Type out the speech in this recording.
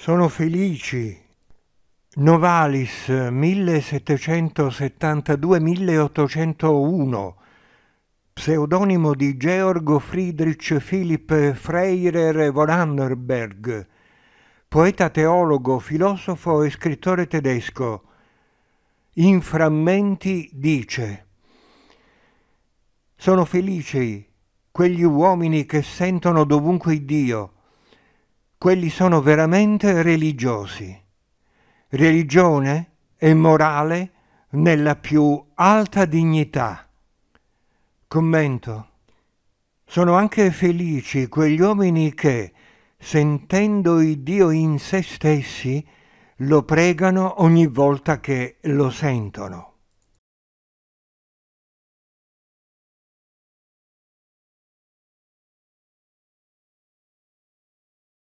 Sono felici. Novalis 1772-1801, pseudonimo di Georg Friedrich Philipp Freirer von Annerberg, poeta teologo, filosofo e scrittore tedesco. In frammenti dice Sono felici quegli uomini che sentono dovunque Dio, quelli sono veramente religiosi. Religione e morale nella più alta dignità. Commento. Sono anche felici quegli uomini che, sentendo il Dio in se stessi, lo pregano ogni volta che lo sentono.